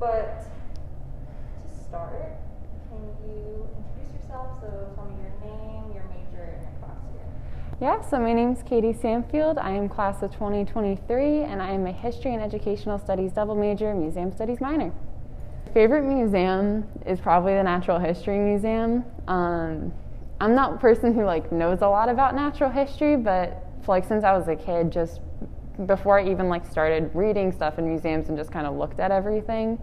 But to start, can you introduce yourself? So tell me your name, your major, and your class year. Yeah, so my name is Katie Sanfield. I am class of 2023 and I am a History and Educational Studies double major, Museum Studies minor. Favorite museum is probably the Natural History Museum. Um, I'm not a person who like knows a lot about natural history, but like since I was a kid, just before I even like started reading stuff in museums and just kind of looked at everything,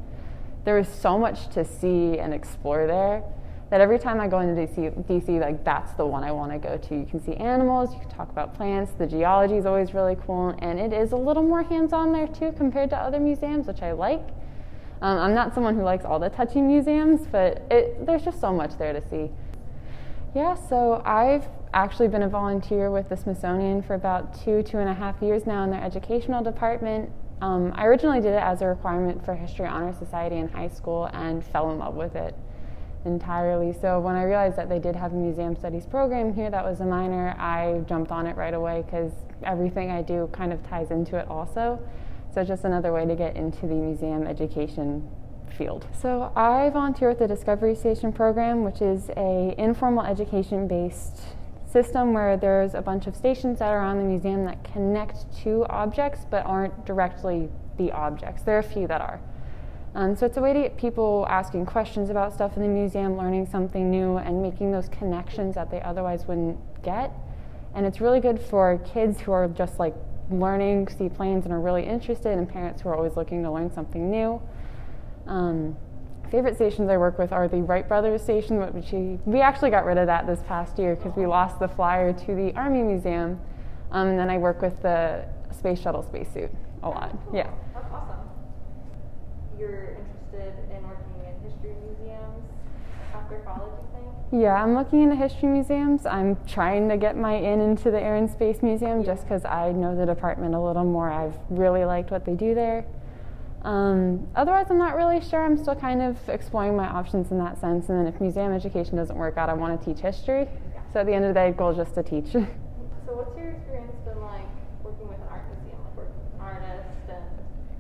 there was so much to see and explore there that every time I go into DC, DC like that's the one I want to go to. You can see animals, you can talk about plants, the geology is always really cool, and it is a little more hands-on there too compared to other museums, which I like. Um, I'm not someone who likes all the touchy museums, but it, there's just so much there to see. Yeah, so I've actually been a volunteer with the Smithsonian for about two, two and a half years now in their educational department. Um, I originally did it as a requirement for History Honor Society in high school and fell in love with it entirely. So when I realized that they did have a museum studies program here that was a minor, I jumped on it right away because everything I do kind of ties into it also. So just another way to get into the museum education field. So I volunteer with the Discovery Station program, which is a informal education-based system where there's a bunch of stations that are on the museum that connect to objects but aren't directly the objects. There are a few that are. Um, so it's a way to get people asking questions about stuff in the museum, learning something new, and making those connections that they otherwise wouldn't get. And it's really good for kids who are just like learning seaplanes and are really interested, and parents who are always looking to learn something new. Um, favorite stations I work with are the Wright Brothers station, which we, we actually got rid of that this past year because we lost the flyer to the Army Museum. Um, and then I work with the Space Shuttle spacesuit a lot. Cool. Yeah. That's awesome. You're interested in working in history museums after college, you think? Yeah, I'm looking into history museums. I'm trying to get my in into the Air and Space Museum just because I know the department a little more. I've really liked what they do there. Um, otherwise, I'm not really sure. I'm still kind of exploring my options in that sense. And then if museum education doesn't work out, I want to teach history. So at the end of the day, goal is just to teach. so what's your experience been like working with an art museum, like working with an artist? And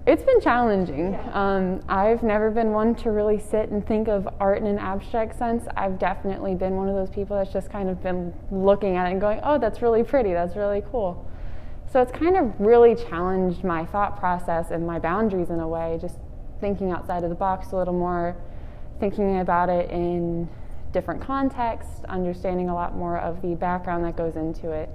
it's been challenging. Yeah. Um, I've never been one to really sit and think of art in an abstract sense. I've definitely been one of those people that's just kind of been looking at it and going, oh, that's really pretty, that's really cool. So it's kind of really challenged my thought process and my boundaries in a way, just thinking outside of the box a little more, thinking about it in different contexts, understanding a lot more of the background that goes into it.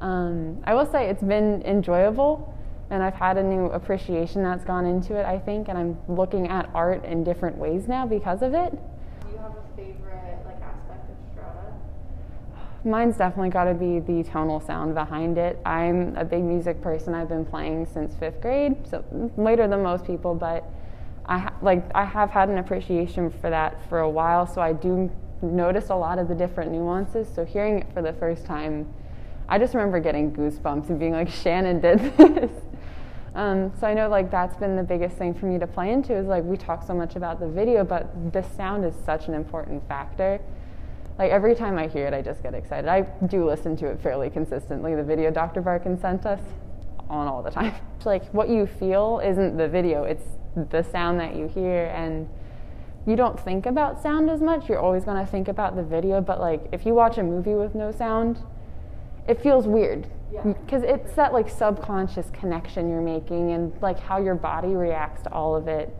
Um, I will say it's been enjoyable and I've had a new appreciation that's gone into it, I think, and I'm looking at art in different ways now because of it. Do you have a favorite like aspect of Strata? Mine's definitely got to be the tonal sound behind it. I'm a big music person. I've been playing since fifth grade, so later than most people, but I like I have had an appreciation for that for a while. So I do notice a lot of the different nuances. So hearing it for the first time, I just remember getting goosebumps and being like, Shannon did this. Um, so I know like that's been the biggest thing for me to play into is like we talk so much about the video, but the sound is such an important factor like every time I hear it, I just get excited. I do listen to it fairly consistently. The video Dr. Barkin sent us on all the time. It's like what you feel isn't the video; it's the sound that you hear, and you don't think about sound as much. You're always going to think about the video, but like if you watch a movie with no sound, it feels weird because Yeah. it's that like subconscious connection you're making, and like how your body reacts to all of it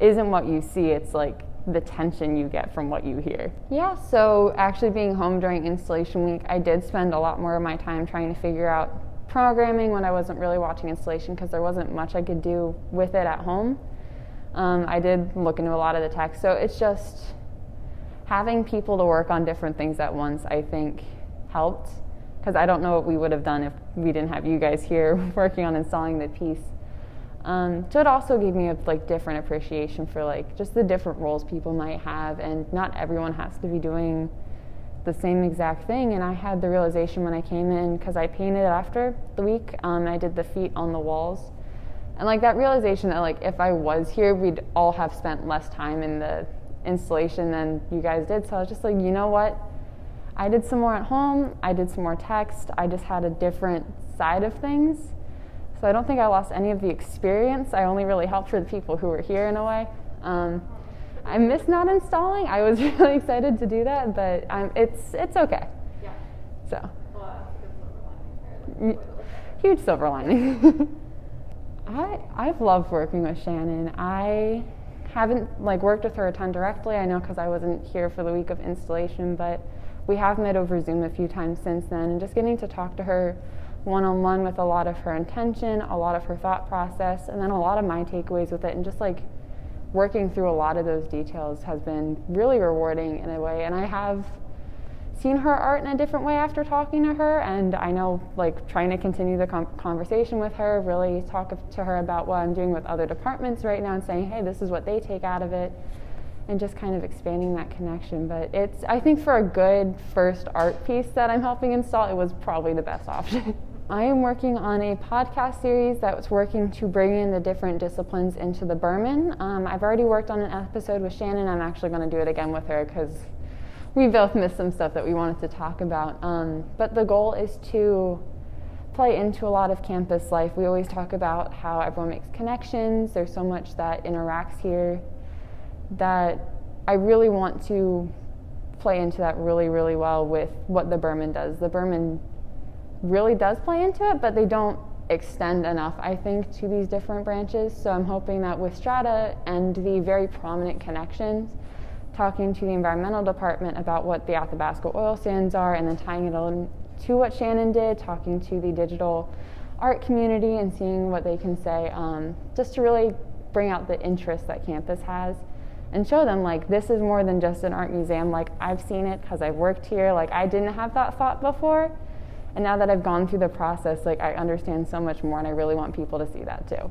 isn't what you see. It's like the tension you get from what you hear. Yeah, so actually being home during installation week, I did spend a lot more of my time trying to figure out programming when I wasn't really watching installation because there wasn't much I could do with it at home. Um, I did look into a lot of the tech, so it's just having people to work on different things at once, I think, helped because I don't know what we would have done if we didn't have you guys here working on installing the piece. Um, so it also gave me a like different appreciation for like just the different roles people might have, and not everyone has to be doing the same exact thing. And I had the realization when I came in because I painted after the week. Um, I did the feet on the walls, and like that realization that like if I was here, we'd all have spent less time in the installation than you guys did. So I was just like, you know what? I did some more at home. I did some more text. I just had a different side of things. So I don't think I lost any of the experience. I only really helped for the people who were here in a way. Um, I miss not installing. I was really excited to do that, but um, it's it's okay. Yeah. So Well, silver lining huge silver lining. I I've loved working with Shannon. I haven't like worked with her a ton directly. I know because I wasn't here for the week of installation, but we have met over Zoom a few times since then, and just getting to talk to her one on one with a lot of her intention, a lot of her thought process, and then a lot of my takeaways with it, and just like working through a lot of those details has been really rewarding in a way. And I have seen her art in a different way after talking to her and i know like trying to continue the conversation with her really talk to her about what i'm doing with other departments right now and saying hey this is what they take out of it and just kind of expanding that connection but it's i think for a good first art piece that i'm helping install it was probably the best option I am working on a podcast series that's working to bring in the different disciplines into the Berman. Um, I've already worked on an episode with Shannon. I'm actually going to do it again with her because we both missed some stuff that we wanted to talk about. Um, but the goal is to play into a lot of campus life. We always talk about how everyone makes connections. There's so much that interacts here that I really want to play into that really, really well with what the Berman does. The Berman really does play into it, but they don't extend enough, I think, to these different branches. So I'm hoping that with Strata and the very prominent connections, talking to the environmental department about what the Athabasca oil sands are, and then tying it on to what Shannon did, talking to the digital art community and seeing what they can say, um, just to really bring out the interest that campus has and show them like this is more than just an art museum. Like I've seen it because I've worked here. Like I didn't have that thought before. And now that I've gone through the process, like I understand so much more, and I really want people to see that too. Thank you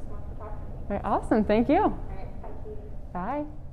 so much for talking to me. All right, awesome. Thank you. All right, bye, Katie. Bye.